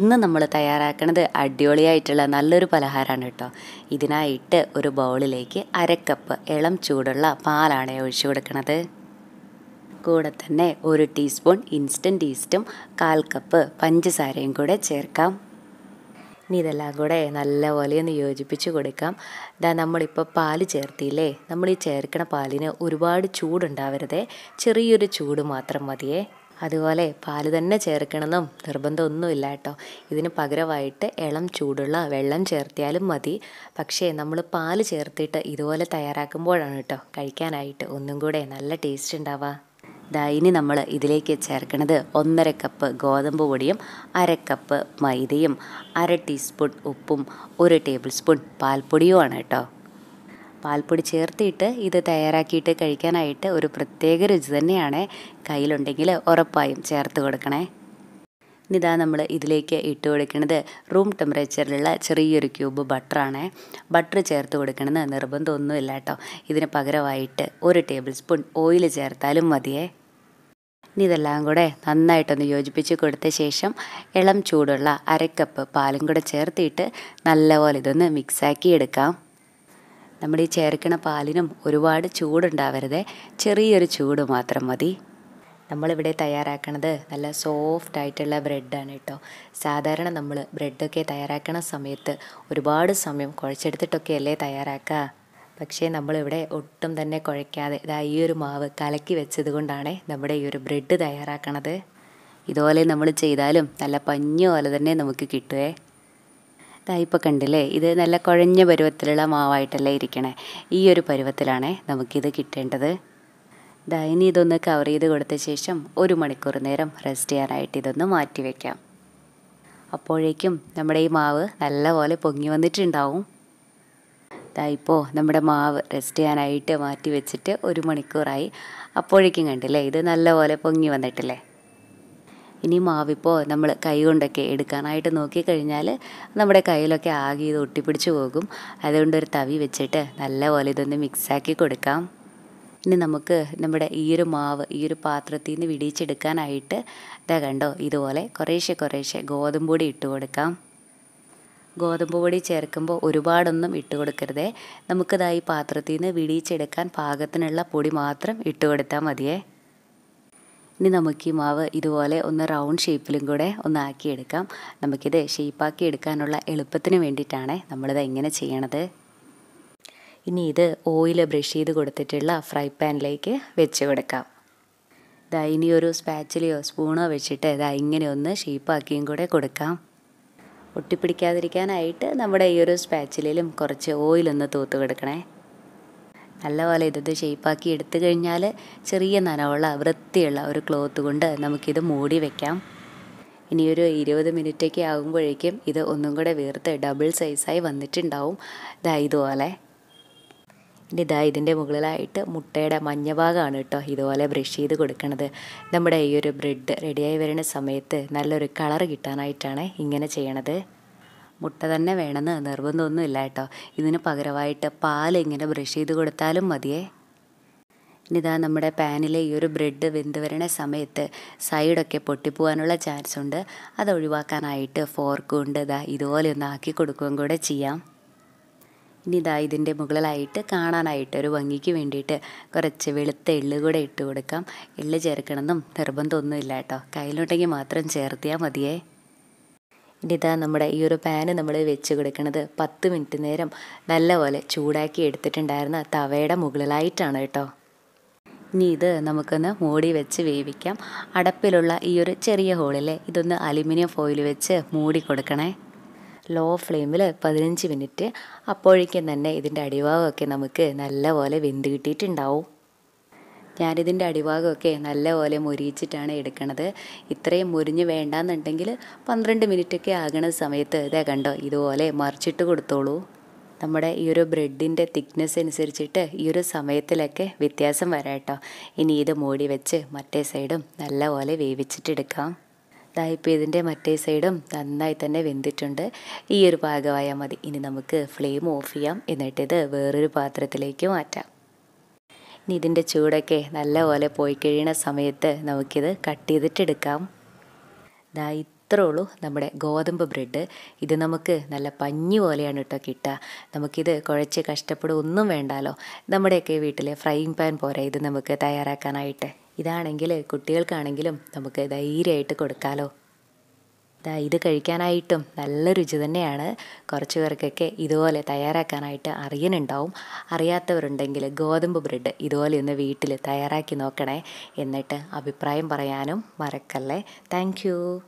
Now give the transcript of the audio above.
ഇന്ന് നമ്മൾ തയ്യാറാക്കുന്നത് അടിപൊളിയായിട്ടുള്ള നല്ലൊരു പലഹാരമാണ് കേട്ടോ. ഇതിനായിട്ട് ഒരു ബൗളിലേക്ക് അരക്കപ്പ് ഇളം ചൂടുള്ള പാലാണ് ഒഴിച്ചു കൊടുക്കുന്നത് കൂടെ തന്നെ ഒരു ടീസ്പൂൺ ഇൻസ്റ്റന്റ് ഈസ്റ്റും കാൽ കപ്പ് പഞ്ചസാരയും കൂടെ ചേർക്കാം. ഇനി ഇതെല്ലാം കൂടെ നല്ലപോലെ ഒന്ന് യോജിപ്പിച്ച് കൊടുക്കാം. ഇതാ നമ്മളിപ്പോൾ പാൽ ചേർത്തില്ലേ നമ്മൾ ഈ ചേർക്കണ പാലിന് ഒരുപാട് ചൂടുണ്ടാവരുതേ. ചെറിയൊരു ചൂട് മാത്രം മതിയേ. അതുപോലെ പാൽ തന്നെ ചേർക്കണമെന്നും നിർബന്ധമൊന്നുമില്ല കേട്ടോ ഇതിന് പകരമായിട്ട് ഇളം ചൂടുള്ള വെള്ളം ചേർത്തിയാലും മതി. പക്ഷേ നമ്മൾ പാൽ ചേർത്തിട്ട് ഇതുപോലെ തയ്യാറാക്കുമ്പോഴാണ് കേട്ടോ കഴിക്കാനായിട്ട് ഒന്നും കൂടെ നല്ല ടേസ്റ്റ് ഉണ്ടാവുക. ദാ ഇനി നമ്മൾ ഇതിലേക്ക് ചേർക്കുന്നത് ഒന്നര കപ്പ് ഗോതമ്പ് പൊടിയും അര കപ്പ് മൈദയും അര ടീസ്പൂൺ ഉപ്പും ഒരു ടേബിൾ സ്പൂൺ പാൽപ്പൊടിയുമാണ് കേട്ടോ പാൽപ്പൊടി ചേർത്തിട്ട് ഇത് തയ്യാറാക്കിയിട്ട് കഴിക്കാനായിട്ട് ഒരു പ്രത്യേക രുചി തന്നെയാണ് കയ്യിലുണ്ടെങ്കിൽ ഉറപ്പായും ചേർത്ത് കൊടുക്കണേ. ഇതാ നമ്മൾ ഇതിലേക്ക് ഇട്ട് കൊടുക്കുന്നത് റൂം ടെമ്പറേച്ചറിലുള്ള ചെറിയൊരു ക്യൂബ് ബട്ടറാണ്. ബട്ടർ ചേർത്ത് കൊടുക്കണമെന്ന് നിർബന്ധമൊന്നുമില്ല കേട്ടോ. ഇതിന് പകരമായിട്ട് ഒരു ടേബിൾ സ്പൂൺ ഓയിൽ ചേർത്താലും മതിയേ. ഇനി ഇതെല്ലാം കൂടെ നന്നായിട്ടൊന്ന് യോജിപ്പിച്ച് കൊടുത്ത ശേഷം ഇളം ചൂടുള്ള അരക്കപ്പ് പാലും കൂടെ ചേർത്തിട്ട് നല്ലപോലെ ഇതൊന്ന് മിക്സാക്കി എടുക്കാം. നമ്മുടെ ഈ ചേർക്കണ പാലിനും ഒരുപാട് ചൂടുണ്ടാവരുതേ. ചെറിയൊരു ചൂട് മാത്രം മതി. നമ്മളിവിടെ തയ്യാറാക്കണത് നല്ല സോഫ്റ്റ് ആയിട്ടുള്ള ബ്രെഡാണ് കേട്ടോ. സാധാരണ നമ്മൾ ബ്രെഡൊക്കെ തയ്യാറാക്കണ സമയത്ത് ഒരുപാട് സമയം കുഴച്ചെടുത്തിട്ടൊക്കെ അല്ലേ തയ്യാറാക്കുക പക്ഷേ നമ്മളിവിടെ ഒട്ടും തന്നെ കുഴയ്ക്കാതെ ഇതാ ഈ ഒരു മാവ് കലക്കി വെച്ചത് കൊണ്ടാണ് നമ്മുടെ ഈ ഒരു ബ്രെഡ് തയ്യാറാക്കണത്. ഇതുപോലെ നമ്മൾ ചെയ്താലും നല്ല പഞ്ഞ പോലെ തന്നെ നമുക്ക് കിട്ടുവേ. ഇതാ ഇപ്പോൾ കണ്ടില്ലേ? ഇത് നല്ല കുഴഞ്ഞ പരുവത്തിലുള്ള മാവായിട്ടല്ലേ ഇരിക്കണേ. ഈ ഒരു പരുവത്തിലാണേ നമുക്കിത് കിട്ടേണ്ടത്. ഇതാ ഇനി ഇതൊന്ന് കവർ ചെയ്ത് കൊടുത്ത ശേഷം ഒരു മണിക്കൂർ നേരം റെസ്റ്റ് ചെയ്യാനായിട്ട് ഇതൊന്ന് മാറ്റി വയ്ക്കാം അപ്പോഴേക്കും നമ്മുടെ ഈ മാവ് നല്ലപോലെ പൊങ്ങി വന്നിട്ടുണ്ടാവും. ഇതാ ഇപ്പോൾ നമ്മുടെ മാവ് റെസ്റ്റ് ചെയ്യാനായിട്ട് മാറ്റി വെച്ചിട്ട് ഒരു മണിക്കൂറായി. അപ്പോഴേക്കും കണ്ടില്ലേ? ഇത് നല്ലപോലെ പൊങ്ങി വന്നിട്ടില്ലേ? ഇനി മാവിപ്പോൾ നമ്മൾ കൈ കൊണ്ടൊക്കെ എടുക്കാനായിട്ട് നോക്കിക്കഴിഞ്ഞാൽ നമ്മുടെ കയ്യിലൊക്കെ ആകെ ഇത് ഒട്ടിപ്പിടിച്ച് പോകും. അതുകൊണ്ട് ഒരു തവി വെച്ചിട്ട് നല്ലപോലെ ഇതൊന്ന് മിക്സാക്കി കൊടുക്കാം. ഇനി നമുക്ക് നമ്മുടെ ഈ ഒരു മാവ് ഈ ഒരു പാത്രത്തിൽ നിന്ന് വിടിയിച്ചെടുക്കാനായിട്ട് ഇതാ കണ്ടോ ഇതുപോലെ കുറേശ്ശെ കുറേശ്ശെ ഗോതമ്പ് പൊടി ഇട്ട് കൊടുക്കാം. ഗോതമ്പ് പൊടി ചേർക്കുമ്പോൾ ഒരുപാടൊന്നും ഇട്ട് കൊടുക്കരുതേ. നമുക്കിതാ ഈ പാത്രത്തിൽ നിന്ന് വിടിയിച്ചെടുക്കാൻ പാകത്തിനുള്ള പൊടി മാത്രം ഇട്ട് കൊടുത്താൽ മതിയേ. ഇനി നമുക്ക് ഈ മാവ് ഇതുപോലെ ഒന്ന് റൗണ്ട് ഷേപ്പിലും കൂടെ ഒന്ന് ആക്കിയെടുക്കാം. നമുക്കിത് ഷേപ്പാക്കി എടുക്കാനുള്ള എളുപ്പത്തിന് വേണ്ടിയിട്ടാണ് നമ്മളിത് എങ്ങനെ ചെയ്യണത്. ഇനി ഇത് ഓയിൽ ബ്രഷ് ചെയ്ത് കൊടുത്തിട്ടുള്ള ഫ്രൈ പാനിലേക്ക് വെച്ച് കൊടുക്കാം. ഇതാ ഇനി ഒരു സ്പാച്ചിലെയോ സ്പൂണോ വെച്ചിട്ട് ഇതാ ഇങ്ങനെ ഒന്ന് ഷേപ്പാക്കിയും കൂടെ കൊടുക്കാം. ഒട്ടിപ്പിടിക്കാതിരിക്കാനായിട്ട് നമ്മുടെ ഈ ഒരു സ്പാച്ചിലും കുറച്ച് ഓയിലൊന്ന് തൂത്ത് കൊടുക്കണേ. നല്ലപോലെ ഇതൊന്ന് ഷേപ്പാക്കി എടുത്തു കഴിഞ്ഞാൽ ചെറിയ നനവുള്ള വൃത്തിയുള്ള ഒരു ക്ലോത്ത് കൊണ്ട് നമുക്കിത് മൂടി വെക്കാം. ഇനിയൊരു ഇരുപത് മിനിറ്റൊക്കെ ആകുമ്പോഴേക്കും ഇത് ഒന്നും കൂടെ വീർത്ത് ഡബിൾ സൈസായി വന്നിട്ടുണ്ടാവും. ഇതാ ഇതുപോലെ. ഇനി ഇതാ ഇതിന്റെ മുകളിലായിട്ട് മുട്ടയുടെ മഞ്ഞ ഭാഗമാണ് കേട്ടോ ഇതുപോലെ ബ്രഷ് ചെയ്ത് കൊടുക്കണത്. നമ്മുടെ ഈ ഒരു ബ്രെഡ് റെഡിയായി വരുന്ന സമയത്ത് നല്ലൊരു കളർ കിട്ടാനായിട്ടാണ് ഇങ്ങനെ ചെയ്യണത്. മുട്ട തന്നെ വേണമെന്ന് നിർബന്ധമൊന്നുമില്ല കേട്ടോ. ഇതിന് പകരമായിട്ട് പാൽ ഇങ്ങനെ ബ്രഷ് ചെയ്ത് കൊടുത്താലും മതിയേ. ഇനിതാ നമ്മുടെ പാനിലെ ഈ ഒരു ബ്രെഡ് വെന്ത് വരണ സമയത്ത് സൈഡൊക്കെ പൊട്ടിപ്പോവാനുള്ള ചാൻസ് ഉണ്ട്. അത് ഒഴിവാക്കാനായിട്ട് ഫോർക്ക് കൊണ്ട് ഇതാ ഇതുപോലെ ഒന്ന് ആക്കി കൊടുക്കുകയും കൂടെ ചെയ്യാം. ഇനി ഇതാ ഇതിന്റെ മുകളിലായിട്ട് കാണാനായിട്ട് ഒരു ഭംഗിക്ക് വേണ്ടിയിട്ട് കുറച്ച് വെളുത്ത എള്ള് കൂടെ ഇട്ട് കൊടുക്കാം. എള്ള് ചേർക്കണമെന്നും നിർബന്ധമൊന്നുമില്ല കേട്ടോ. കയ്യിലുണ്ടെങ്കിൽ മാത്രം ചേർത്തിയാൽ മതിയേ. ഇനി ഇതാ നമ്മുടെ ഈ ഒരു പാന് നമ്മൾ വെച്ച് കൊടുക്കുന്നത് പത്ത് മിനിറ്റ് നേരം നല്ലപോലെ ചൂടാക്കി എടുത്തിട്ടുണ്ടായിരുന്ന തവയുടെ മുകളിലായിട്ടാണ് കേട്ടോ. ഇനി ഇത് നമുക്കൊന്ന് മൂടി വെച്ച് വേവിക്കാം. അടപ്പിലുള്ള ഈ ഒരു ചെറിയ ഹോളിൽ ഇതൊന്ന് അലുമിനിയം ഫോയിൽ വെച്ച് മൂടി കൊടുക്കണേ. ലോ ഫ്ലെയിമിൽ പതിനഞ്ച് മിനിറ്റ് അപ്പോഴേക്കും തന്നെ ഇതിന്റെ അടിഭാഗമൊക്കെ നമുക്ക് നല്ലപോലെ വെന്ത് കിട്ടിയിട്ടുണ്ടാവും. ഞാനിതിന്റെ അടിഭാഗമൊക്കെ നല്ലപോലെ മുരിയിച്ചിട്ടാണ് എടുക്കണത്. ഇത്രയും മുരിഞ്ഞ് വേണ്ടാന്നുണ്ടെങ്കിൽ പന്ത്രണ്ട് മിനിറ്റൊക്കെ ആകണ സമയത്ത് ഇതേ കണ്ടോ ഇതുപോലെ മറിച്ചിട്ട് കൊടുത്തോളൂ. നമ്മുടെ ഈ ഒരു ബ്രെഡിന്റെ തിക്നെസ് അനുസരിച്ചിട്ട് ഈ ഒരു സമയത്തിലൊക്കെ വ്യത്യാസം വരാട്ടോ ഇനി ഇത് മൂടി വെച്ച് മറ്റേ സൈഡും നല്ലപോലെ വേവിച്ചിട്ടെടുക്കാം ഇതായിപ്പോൾ ഇതിന്റെ മറ്റേ സൈഡും നന്നായി തന്നെ വെന്തിട്ടുണ്ട്. ഈ ഒരു പാകമായാൽ മതി. ഇനി നമുക്ക് ഫ്ലെയിം ഓഫ് ചെയ്യാം. എന്നിട്ടിത് വേറൊരു പാത്രത്തിലേക്ക് മാറ്റാം. ഇനി ഇതിന്റെ ചൂടൊക്കെ നല്ലപോലെ പോയി കഴിയുന്ന സമയത്ത് നമുക്കിത് കട്ട് ചെയ്തിട്ടെടുക്കാം. ദാ ഇത്രേ ഉള്ളൂ നമ്മുടെ ഗോതമ്പ് ബ്രെഡ്. ഇത് നമുക്ക് നല്ല പഞ്ഞി പോലെയാണ് കേട്ടോ കിട്ടുക. നമുക്കിത് കുഴച്ച് കഷ്ടപ്പെടുക ഒന്നും വേണ്ടാലോ. നമ്മുടെയൊക്കെ വീട്ടിലെ ഫ്രൈയിങ് പാൻ പോരെ ഇത് നമുക്ക് തയ്യാറാക്കാനായിട്ട്. ഇതാണെങ്കിൽ കുട്ടികൾക്കാണെങ്കിലും നമുക്ക് ധൈര്യമായിട്ട് കൊടുക്കാമല്ലോ ഇത് കഴിക്കാനായിട്ടും നല്ല രുചി തന്നെയാണ്. കുറച്ച് പേർക്കൊക്കെ ഇതുപോലെ തയ്യാറാക്കാനായിട്ട് അറിയണുണ്ടാവും. അറിയാത്തവരുണ്ടെങ്കിൽ ഗോതമ്പ് ബ്രെഡ് ഇതുപോലെ ഒന്ന് വീട്ടിൽ തയ്യാറാക്കി നോക്കണേ. എന്നിട്ട് അഭിപ്രായം പറയാനും മറക്കല്ലേ. താങ്ക്